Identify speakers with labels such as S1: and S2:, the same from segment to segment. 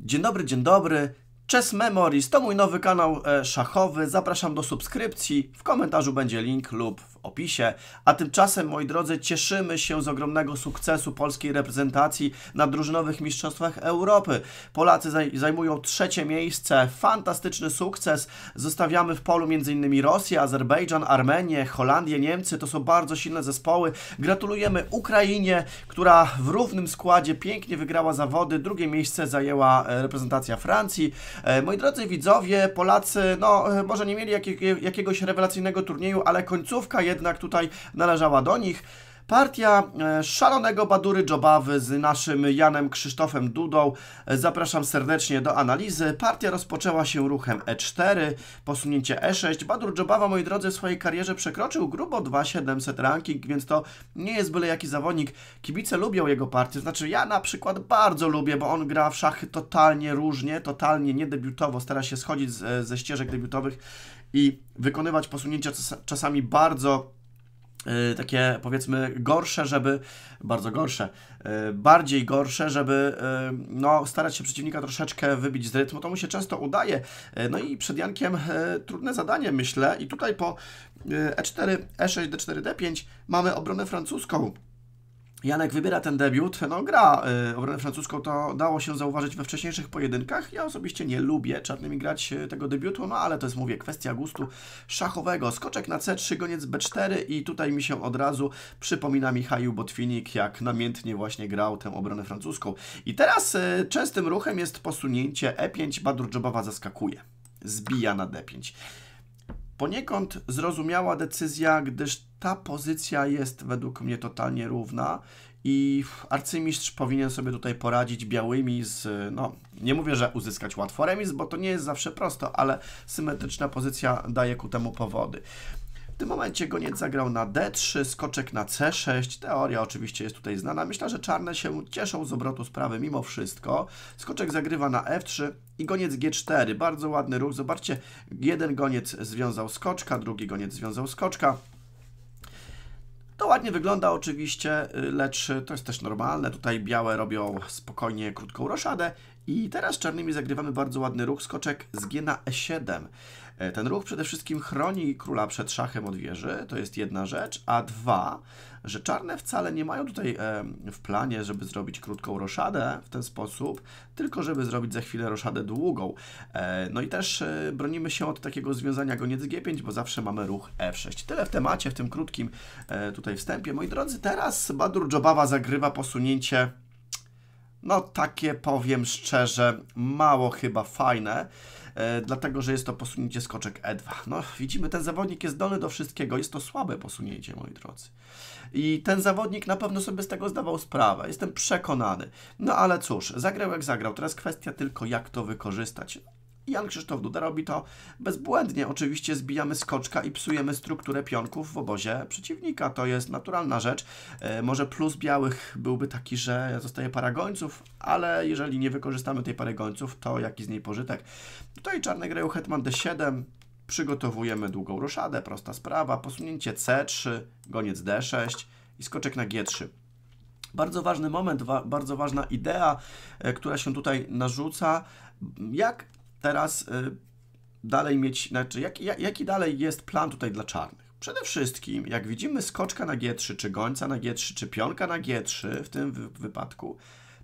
S1: Dzień dobry, dzień dobry. Chess Memories to mój nowy kanał e, szachowy. Zapraszam do subskrypcji. W komentarzu będzie link lub opisie. A tymczasem, moi drodzy, cieszymy się z ogromnego sukcesu polskiej reprezentacji na drużynowych mistrzostwach Europy. Polacy zaj zajmują trzecie miejsce. Fantastyczny sukces. Zostawiamy w polu m.in. Rosję, Azerbejdżan, Armenię, Holandię, Niemcy. To są bardzo silne zespoły. Gratulujemy Ukrainie, która w równym składzie pięknie wygrała zawody. Drugie miejsce zajęła e, reprezentacja Francji. E, moi drodzy widzowie, Polacy, no e, może nie mieli jakiegoś rewelacyjnego turnieju, ale końcówka jednak tutaj należała do nich. Partia e, szalonego Badury Jobawy z naszym Janem Krzysztofem Dudą. Zapraszam serdecznie do analizy. Partia rozpoczęła się ruchem E4, posunięcie E6. Badur Jobawa, moi drodzy, w swojej karierze przekroczył grubo 2700 ranking, więc to nie jest byle jaki zawodnik. Kibice lubią jego partię, znaczy ja na przykład bardzo lubię, bo on gra w szachy totalnie różnie, totalnie niedebiutowo, stara się schodzić z, ze ścieżek debiutowych i wykonywać posunięcia czasami bardzo Y, takie powiedzmy gorsze, żeby, bardzo gorsze, y, bardziej gorsze, żeby y, no, starać się przeciwnika troszeczkę wybić z rytmu. To mu się często udaje. No i przed Jankiem trudne zadanie, myślę. I tutaj po E4, E6, D4, D5 mamy obronę francuską. Janek wybiera ten debiut, no gra y, obronę francuską, to dało się zauważyć we wcześniejszych pojedynkach. Ja osobiście nie lubię czarnymi grać y, tego debiutu, no ale to jest, mówię, kwestia gustu szachowego. Skoczek na C3, goniec B4 i tutaj mi się od razu przypomina Michał Botwinik, jak namiętnie właśnie grał tę obronę francuską. I teraz y, częstym ruchem jest posunięcie E5, Badur Dżobowa zaskakuje. Zbija na D5. Poniekąd zrozumiała decyzja, gdyż ta pozycja jest według mnie totalnie równa i arcymistrz powinien sobie tutaj poradzić białymi z, no nie mówię, że uzyskać łatwo remis, bo to nie jest zawsze prosto, ale symetryczna pozycja daje ku temu powody. W tym momencie goniec zagrał na D3, skoczek na C6. Teoria oczywiście jest tutaj znana. Myślę, że czarne się cieszą z obrotu sprawy mimo wszystko. Skoczek zagrywa na F3 i goniec G4. Bardzo ładny ruch. Zobaczcie, jeden goniec związał skoczka, drugi goniec związał skoczka. To ładnie wygląda oczywiście, lecz to jest też normalne. Tutaj białe robią spokojnie krótką roszadę i teraz czarnymi zagrywamy bardzo ładny ruch, skoczek z G na E7. E, ten ruch przede wszystkim chroni króla przed szachem od wieży, to jest jedna rzecz, a dwa, że czarne wcale nie mają tutaj w planie, żeby zrobić krótką roszadę w ten sposób, tylko żeby zrobić za chwilę roszadę długą. E, no i też e, bronimy się od takiego związania goniec G5, bo zawsze mamy ruch F6. Tyle w temacie, w tym krótkim tutaj wstępie. Moi drodzy, teraz Badur Jobawa zagrywa posunięcie no takie powiem szczerze, mało chyba fajne, e, dlatego że jest to posunięcie skoczek E2. No widzimy, ten zawodnik jest zdolny do wszystkiego, jest to słabe posunięcie, moi drodzy. I ten zawodnik na pewno sobie z tego zdawał sprawę, jestem przekonany. No ale cóż, zagrał jak zagrał, teraz kwestia tylko jak to wykorzystać. Jan Krzysztof Duda robi to bezbłędnie. Oczywiście zbijamy skoczka i psujemy strukturę pionków w obozie przeciwnika. To jest naturalna rzecz. E, może plus białych byłby taki, że zostaje para gońców, ale jeżeli nie wykorzystamy tej pary gońców, to jaki z niej pożytek? Tutaj czarne grają hetman d7, przygotowujemy długą roszadę, prosta sprawa, posunięcie c3, goniec d6 i skoczek na g3. Bardzo ważny moment, wa bardzo ważna idea, e, która się tutaj narzuca. Jak teraz y, dalej mieć, znaczy jaki, jaki dalej jest plan tutaj dla czarnych? Przede wszystkim, jak widzimy skoczka na G3, czy gońca na G3, czy pionka na G3 w tym wy wypadku,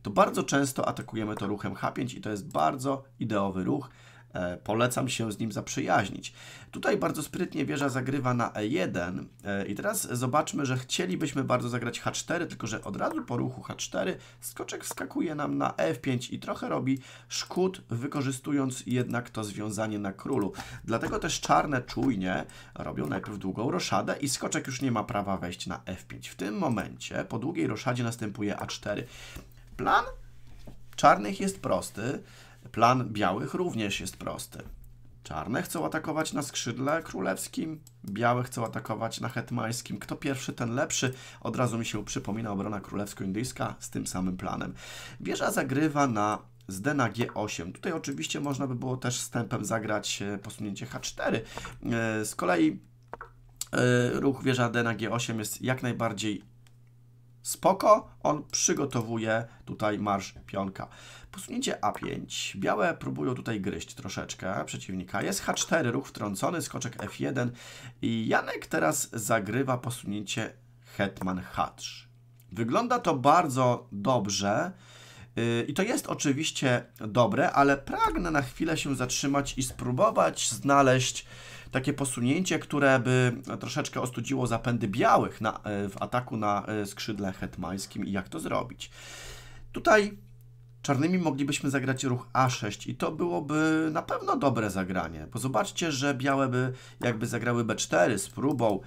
S1: to bardzo często atakujemy to ruchem H5 i to jest bardzo ideowy ruch. E, polecam się z nim zaprzyjaźnić. Tutaj bardzo sprytnie wieża zagrywa na E1 e, i teraz zobaczmy, że chcielibyśmy bardzo zagrać H4, tylko że od razu po ruchu H4 skoczek skakuje nam na F5 i trochę robi szkód, wykorzystując jednak to związanie na królu. Dlatego też czarne czujnie robią najpierw długą roszadę i skoczek już nie ma prawa wejść na F5. W tym momencie po długiej roszadzie następuje A4. Plan czarnych jest prosty. Plan białych również jest prosty. Czarne chcą atakować na skrzydle królewskim, białe chcą atakować na hetmańskim. Kto pierwszy, ten lepszy. Od razu mi się przypomina obrona królewsko-indyjska z tym samym planem. Wieża zagrywa na z D na G8. Tutaj oczywiście można by było też wstępem zagrać e, posunięcie H4. E, z kolei e, ruch wieża D na G8 jest jak najbardziej spoko. On przygotowuje tutaj marsz pionka. Posunięcie A5. Białe próbują tutaj gryźć troszeczkę przeciwnika. Jest H4, ruch wtrącony, skoczek F1 i Janek teraz zagrywa posunięcie hetman H3. Wygląda to bardzo dobrze. Yy, I to jest oczywiście dobre, ale pragnę na chwilę się zatrzymać i spróbować znaleźć takie posunięcie, które by troszeczkę ostudziło zapędy białych na, yy, w ataku na yy, skrzydle hetmańskim i jak to zrobić. Tutaj czarnymi moglibyśmy zagrać ruch A6 i to byłoby na pewno dobre zagranie, bo zobaczcie, że białe by jakby zagrały B4 z próbą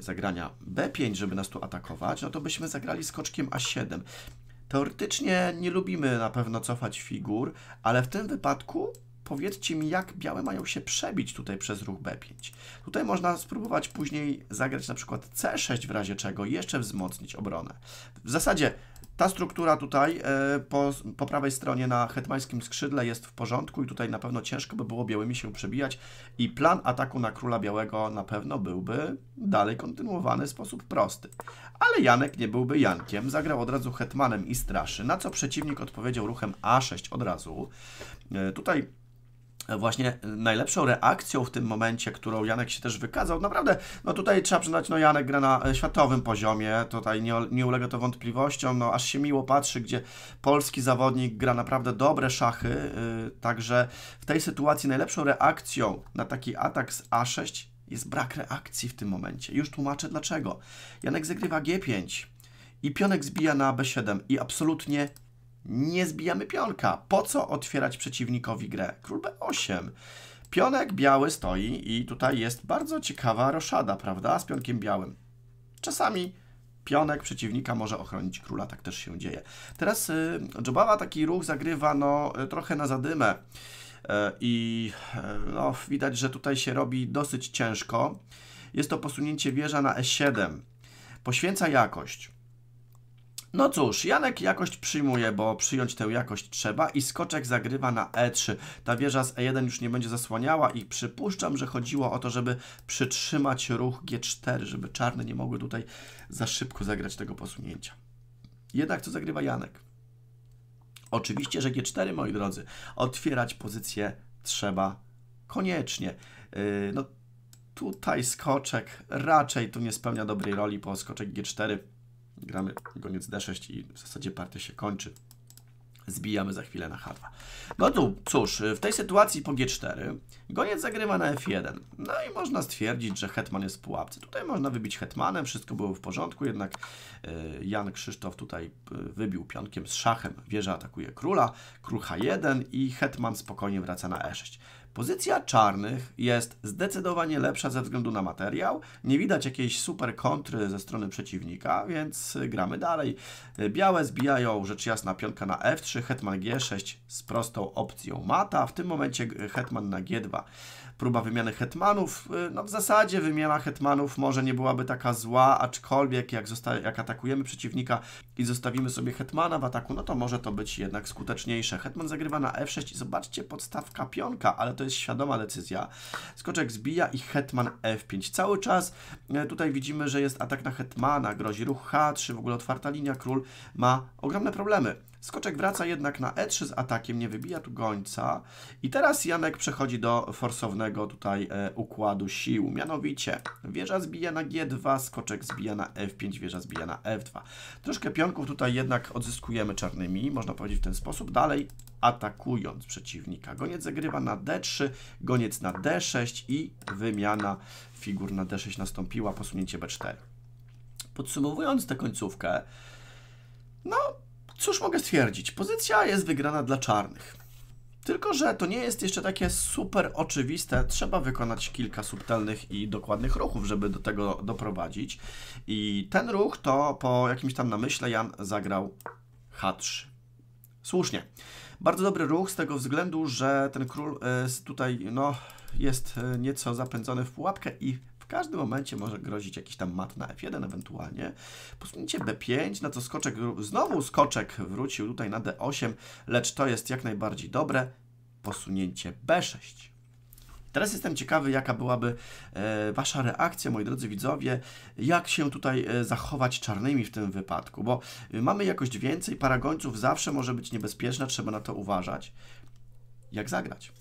S1: zagrania B5, żeby nas tu atakować, no to byśmy zagrali skoczkiem A7. Teoretycznie nie lubimy na pewno cofać figur, ale w tym wypadku powiedzcie mi, jak białe mają się przebić tutaj przez ruch B5. Tutaj można spróbować później zagrać na przykład C6 w razie czego jeszcze wzmocnić obronę. W zasadzie ta struktura tutaj e, po, po, prawej stronie na hetmańskim skrzydle jest w porządku i tutaj na pewno ciężko by było białymi się przebijać i plan ataku na króla białego na pewno byłby dalej kontynuowany w sposób prosty. Ale Janek nie byłby Jankiem, zagrał od razu hetmanem i straszy, na co przeciwnik odpowiedział ruchem A6 od razu. E, tutaj właśnie najlepszą reakcją w tym momencie, którą Janek się też wykazał. Naprawdę, no tutaj trzeba przyznać, no Janek gra na e, światowym poziomie, tutaj nie, nie ulega to wątpliwościom, no aż się miło patrzy, gdzie polski zawodnik gra naprawdę dobre szachy, yy, także w tej sytuacji najlepszą reakcją na taki atak z A6 jest brak reakcji w tym momencie. Już tłumaczę dlaczego. Janek zagrywa G5 i pionek zbija na B7 i absolutnie nie zbijamy pionka. Po co otwierać przeciwnikowi grę? Król B8. Pionek biały stoi i tutaj jest bardzo ciekawa roszada, prawda? Z pionkiem białym. Czasami pionek przeciwnika może ochronić króla, tak też się dzieje. Teraz y, taki ruch zagrywa no, trochę na zadymę y, i y, no, widać, że tutaj się robi dosyć ciężko. Jest to posunięcie wieża na E7. Poświęca jakość. No cóż, Janek jakość przyjmuje, bo przyjąć tę jakość trzeba i skoczek zagrywa na E3. Ta wieża z E1 już nie będzie zasłaniała i przypuszczam, że chodziło o to, żeby przytrzymać ruch G4, żeby czarne nie mogły tutaj za szybko zagrać tego posunięcia. Jednak co zagrywa Janek? Oczywiście, że G4, moi drodzy, otwierać pozycję trzeba koniecznie. Yy, no tutaj skoczek raczej tu nie spełnia dobrej roli, bo skoczek G4 Gramy goniec D6 i w zasadzie partia się kończy. Zbijamy za chwilę na H2. No tu, cóż, w tej sytuacji po G4 goniec zagrywa na F1. No i można stwierdzić, że hetman jest w pułapce. Tutaj można wybić hetmanem, wszystko było w porządku, jednak e, Jan Krzysztof tutaj e, wybił pionkiem z szachem. Wieża atakuje króla, król H1 i hetman spokojnie wraca na E6. Pozycja czarnych jest zdecydowanie lepsza ze względu na materiał. Nie widać jakiejś super kontry ze strony przeciwnika, więc gramy dalej. Białe zbijają rzecz jasna pionka na F3, hetman G6 z prostą opcją mata. W tym momencie hetman na G2 próba wymiany hetmanów. Y, no w zasadzie wymiana hetmanów może nie byłaby taka zła, aczkolwiek jak, jak atakujemy przeciwnika i zostawimy sobie hetmana w ataku, no to może to być jednak skuteczniejsze. Hetman zagrywa na F6 i zobaczcie podstawka pionka, ale to jest świadoma decyzja. Skoczek zbija i hetman F5. Cały czas y, tutaj widzimy, że jest atak na hetmana, grozi ruch H3, w ogóle otwarta linia, król ma ogromne problemy. Skoczek wraca jednak na E3 z atakiem, nie wybija tu gońca. I teraz Janek przechodzi do forsownego tutaj e, układu sił. Mianowicie wieża zbija na G2, skoczek zbija na F5, wieża zbija na F2. Troszkę pionków tutaj jednak odzyskujemy czarnymi, można powiedzieć w ten sposób. Dalej atakując przeciwnika. Goniec zagrywa na D3, goniec na D6 i wymiana figur na D6 nastąpiła, posunięcie B4. Podsumowując tę końcówkę, no Cóż mogę stwierdzić? Pozycja jest wygrana dla czarnych. Tylko, że to nie jest jeszcze takie super oczywiste. Trzeba wykonać kilka subtelnych i dokładnych ruchów, żeby do tego doprowadzić. I ten ruch to po jakimś tam namyśle Jan zagrał H3. Słusznie. Bardzo dobry ruch z tego względu, że ten król y, tutaj no, jest y, nieco zapędzony w pułapkę i w każdym momencie może grozić jakiś tam mat na F1 ewentualnie. Posunięcie B5, na co skoczek, znowu skoczek wrócił tutaj na D8, lecz to jest jak najbardziej dobre. Posunięcie B6. Teraz jestem ciekawy, jaka byłaby e, Wasza reakcja, moi drodzy widzowie, jak się tutaj e, zachować czarnymi w tym wypadku, bo e, mamy jakość więcej, para gońców zawsze może być niebezpieczna, trzeba na to uważać. Jak zagrać?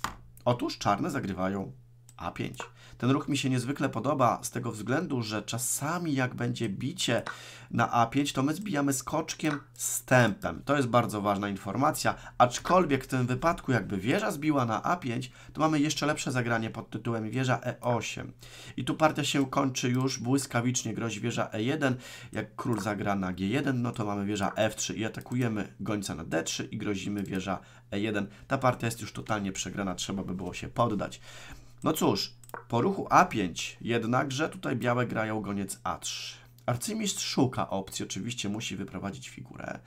S1: Otóż czarne zagrywają A5. Ten ruch mi się niezwykle podoba z tego względu, że czasami jak będzie bicie na A5, to my zbijamy skoczkiem stępem. To jest bardzo ważna informacja, aczkolwiek w tym wypadku jakby wieża zbiła na A5, to mamy jeszcze lepsze zagranie pod tytułem wieża E8. I tu partia się kończy już błyskawicznie, grozi wieża E1. Jak król zagra na G1, no to mamy wieża F3 i atakujemy gońca na D3 i grozimy wieża E1. Ta partia jest już totalnie przegrana, trzeba by było się poddać. No cóż, po ruchu A5 jednakże tutaj białe grają goniec A3. Arcymistrz szuka opcji, oczywiście musi wyprowadzić figurę.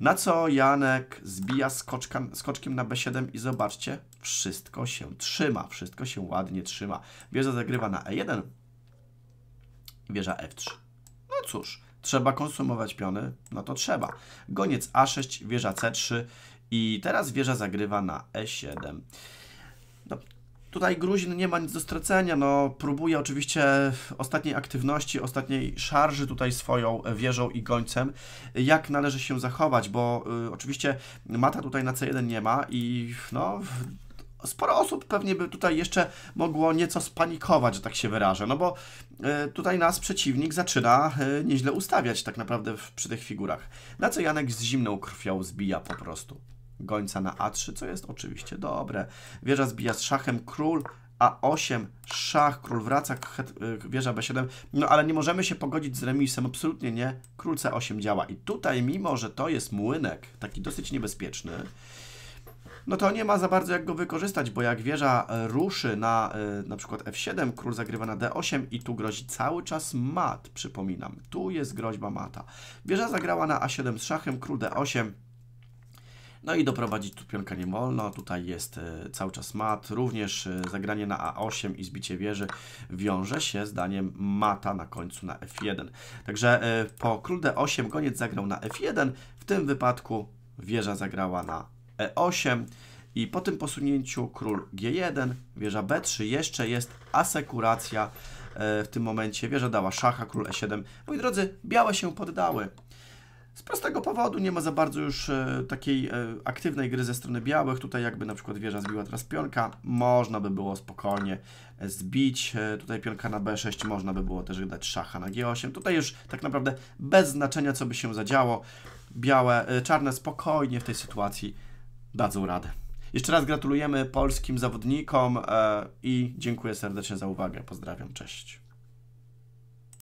S1: Na co Janek zbija skoczka, skoczkiem na B7 i zobaczcie, wszystko się trzyma, wszystko się ładnie trzyma. Wieża zagrywa na E1, wieża F3. No cóż, trzeba konsumować piony, no to trzeba. Goniec A6, wieża C3 i teraz wieża zagrywa na E7. Tutaj Gruzin nie ma nic do stracenia, no próbuje oczywiście ostatniej aktywności, ostatniej szarży tutaj swoją wieżą i gońcem, jak należy się zachować, bo y, oczywiście mata tutaj na C1 nie ma i no sporo osób pewnie by tutaj jeszcze mogło nieco spanikować, że tak się wyrażę, no bo y, tutaj nas przeciwnik zaczyna y, nieźle ustawiać tak naprawdę przy tych figurach. Na co Janek z zimną krwią zbija po prostu gońca na A3, co jest oczywiście dobre. Wieża zbija z szachem król A8, szach, król wraca, y, wieża B7, no ale nie możemy się pogodzić z remisem, absolutnie nie. Król C8 działa i tutaj, mimo że to jest młynek, taki dosyć niebezpieczny, no to nie ma za bardzo jak go wykorzystać, bo jak wieża ruszy na y, na przykład F7, król zagrywa na D8 i tu grozi cały czas mat, przypominam. Tu jest groźba mata. Wieża zagrała na A7 z szachem, król D8, no i doprowadzić tu pionka nie wolno. Tutaj jest e, cały czas mat. Również e, zagranie na A8 i zbicie wieży wiąże się zdaniem mata na końcu na F1. Także e, po król D8 goniec zagrał na F1. W tym wypadku wieża zagrała na E8. I po tym posunięciu król G1, wieża B3, jeszcze jest asekuracja w tym momencie. Wieża dała szacha, król E7. Moi drodzy, białe się poddały. Z prostego powodu nie ma za bardzo już e, takiej e, aktywnej gry ze strony białych. Tutaj jakby na przykład wieża zbiła teraz pionka, można by było spokojnie e, zbić. Tutaj pionka na B6, można by było też dać szacha na G8. Tutaj już tak naprawdę bez znaczenia co by się zadziało. Białe, czarne spokojnie w tej sytuacji dadzą radę. Jeszcze raz gratulujemy polskim zawodnikom i dziękuję serdecznie za uwagę. Pozdrawiam, cześć.